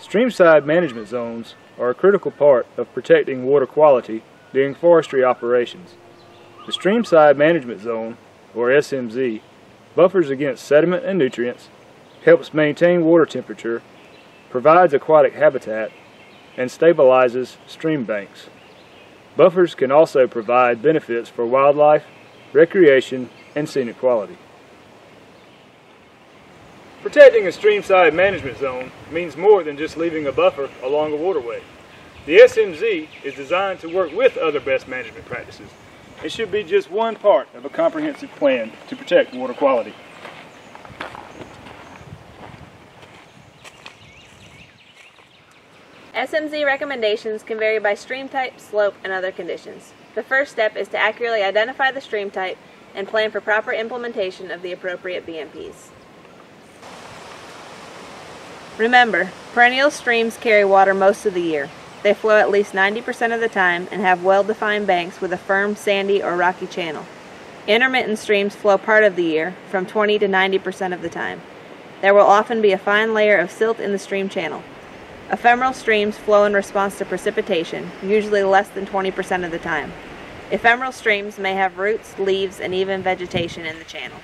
Streamside management zones are a critical part of protecting water quality during forestry operations. The Streamside Management Zone, or SMZ, buffers against sediment and nutrients, helps maintain water temperature, provides aquatic habitat, and stabilizes stream banks. Buffers can also provide benefits for wildlife, recreation, and scenic quality. Protecting a streamside management zone means more than just leaving a buffer along a waterway. The SMZ is designed to work with other best management practices. It should be just one part of a comprehensive plan to protect water quality. SMZ recommendations can vary by stream type, slope, and other conditions. The first step is to accurately identify the stream type and plan for proper implementation of the appropriate BMPs. Remember, perennial streams carry water most of the year. They flow at least 90% of the time and have well-defined banks with a firm sandy or rocky channel. Intermittent streams flow part of the year, from 20 to 90% of the time. There will often be a fine layer of silt in the stream channel. Ephemeral streams flow in response to precipitation, usually less than 20% of the time. Ephemeral streams may have roots, leaves, and even vegetation in the channel.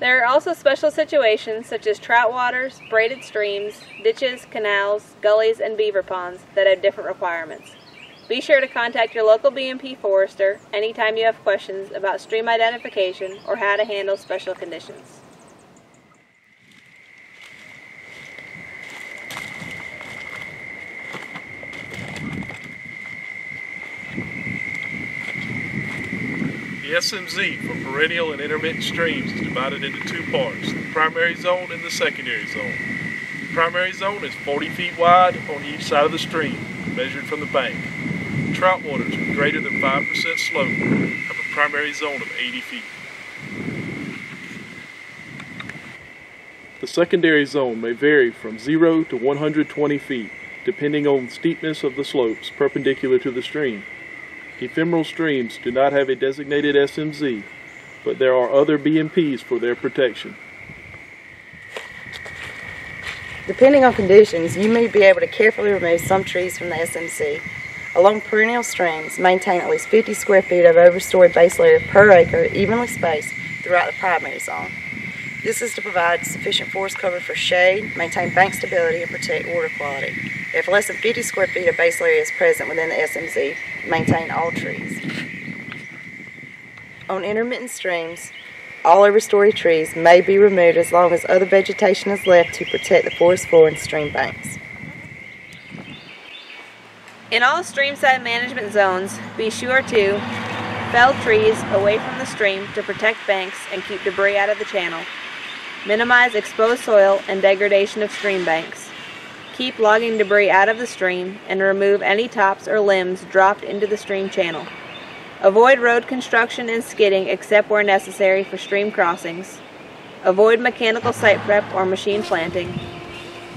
There are also special situations such as trout waters, braided streams, ditches, canals, gullies, and beaver ponds that have different requirements. Be sure to contact your local BMP forester anytime you have questions about stream identification or how to handle special conditions. SMZ for perennial and intermittent streams is divided into two parts, the primary zone and the secondary zone. The primary zone is 40 feet wide on each side of the stream, measured from the bank. Trout waters with greater than 5% slope have a primary zone of 80 feet. The secondary zone may vary from 0 to 120 feet, depending on steepness of the slopes perpendicular to the stream. Ephemeral streams do not have a designated SMZ, but there are other BMPs for their protection. Depending on conditions, you may be able to carefully remove some trees from the SMZ. Along perennial streams, maintain at least 50 square feet of overstory basal area per acre, evenly spaced throughout the primary zone. This is to provide sufficient forest cover for shade, maintain bank stability, and protect water quality. If less than 50 square feet of basal area is present within the SMZ, maintain all trees. On intermittent streams, all overstory trees may be removed as long as other vegetation is left to protect the forest floor and stream banks. In all streamside management zones, be sure to fell trees away from the stream to protect banks and keep debris out of the channel. Minimize exposed soil and degradation of stream banks. Keep logging debris out of the stream and remove any tops or limbs dropped into the stream channel. Avoid road construction and skidding except where necessary for stream crossings. Avoid mechanical site prep or machine planting.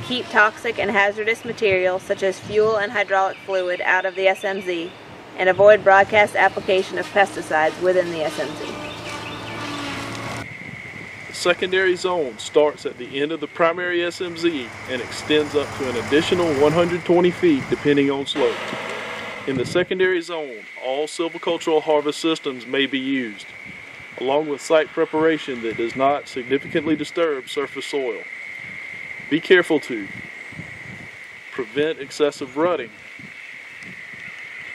Keep toxic and hazardous materials such as fuel and hydraulic fluid out of the SMZ and avoid broadcast application of pesticides within the SMZ secondary zone starts at the end of the primary SMZ and extends up to an additional 120 feet depending on slope. In the secondary zone, all silvicultural harvest systems may be used, along with site preparation that does not significantly disturb surface soil. Be careful to prevent excessive rutting,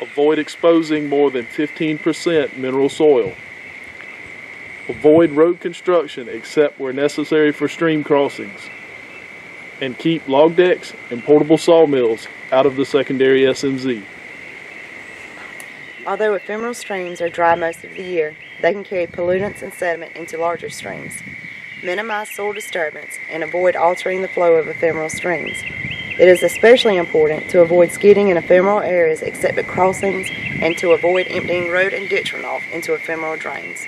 avoid exposing more than 15% mineral soil, Avoid road construction except where necessary for stream crossings. And keep log decks and portable sawmills out of the secondary SMZ. Although ephemeral streams are dry most of the year, they can carry pollutants and sediment into larger streams. Minimize soil disturbance and avoid altering the flow of ephemeral streams. It is especially important to avoid skidding in ephemeral areas except at crossings and to avoid emptying road and ditch runoff into ephemeral drains.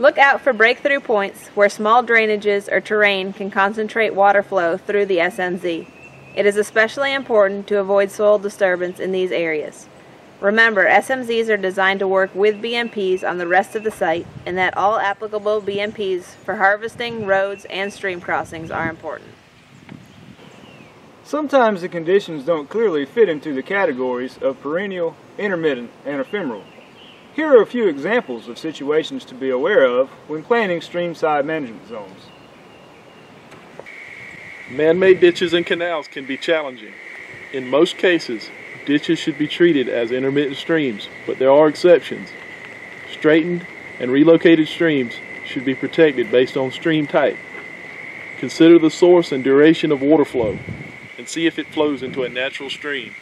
Look out for breakthrough points where small drainages or terrain can concentrate water flow through the SMZ. It is especially important to avoid soil disturbance in these areas. Remember, SMZs are designed to work with BMPs on the rest of the site, and that all applicable BMPs for harvesting, roads, and stream crossings are important. Sometimes the conditions don't clearly fit into the categories of perennial, intermittent, and ephemeral. Here are a few examples of situations to be aware of when planning streamside management zones. Man-made ditches and canals can be challenging. In most cases, ditches should be treated as intermittent streams, but there are exceptions. Straightened and relocated streams should be protected based on stream type. Consider the source and duration of water flow and see if it flows into a natural stream.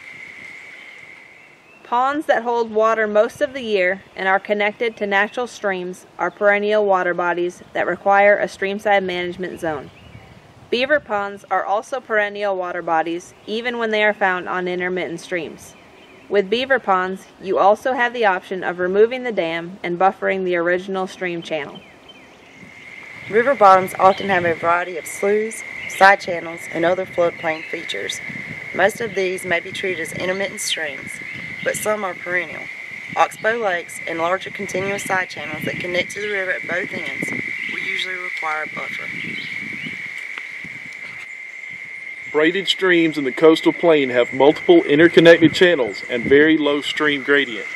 Ponds that hold water most of the year and are connected to natural streams are perennial water bodies that require a streamside management zone. Beaver ponds are also perennial water bodies, even when they are found on intermittent streams. With beaver ponds, you also have the option of removing the dam and buffering the original stream channel. River bottoms often have a variety of sloughs, side channels, and other floodplain features. Most of these may be treated as intermittent streams, but some are perennial. Oxbow lakes and larger continuous side channels that connect to the river at both ends will usually require a buffer. Braided streams in the coastal plain have multiple interconnected channels and very low stream gradient.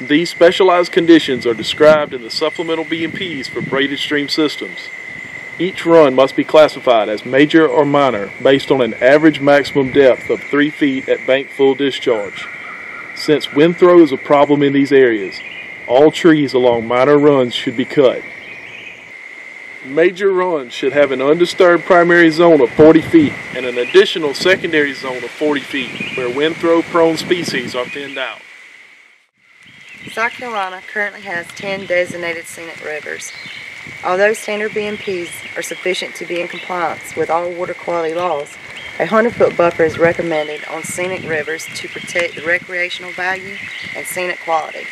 These specialized conditions are described in the supplemental BMPs for braided stream systems. Each run must be classified as major or minor based on an average maximum depth of 3 feet at bank full discharge. Since wind throw is a problem in these areas, all trees along minor runs should be cut. Major runs should have an undisturbed primary zone of 40 feet and an additional secondary zone of 40 feet where wind throw prone species are thinned out. South Carolina currently has 10 designated scenic rivers. Although standard BMPs are sufficient to be in compliance with all water quality laws, a 100 foot buffer is recommended on scenic rivers to protect the recreational value and scenic quality.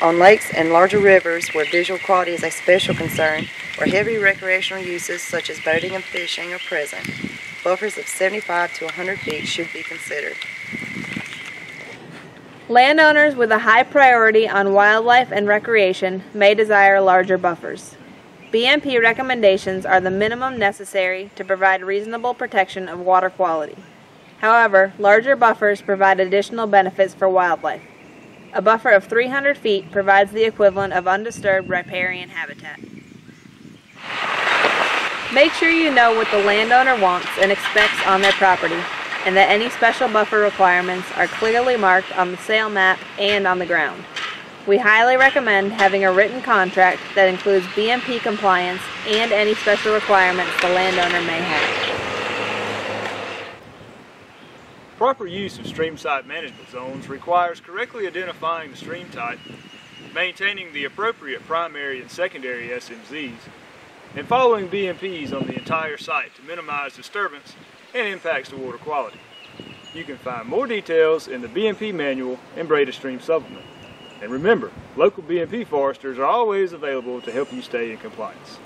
On lakes and larger rivers where visual quality is a special concern, or heavy recreational uses such as boating and fishing are present, buffers of 75 to 100 feet should be considered. Landowners with a high priority on wildlife and recreation may desire larger buffers. BMP recommendations are the minimum necessary to provide reasonable protection of water quality. However, larger buffers provide additional benefits for wildlife. A buffer of 300 feet provides the equivalent of undisturbed riparian habitat. Make sure you know what the landowner wants and expects on their property, and that any special buffer requirements are clearly marked on the sale map and on the ground. We highly recommend having a written contract that includes BMP compliance and any special requirements the landowner may have. Proper use of streamside management zones requires correctly identifying the stream type, maintaining the appropriate primary and secondary SMZs, and following BMPs on the entire site to minimize disturbance and impacts to water quality. You can find more details in the BMP manual and Braided Stream supplement. And remember, local BMP foresters are always available to help you stay in compliance.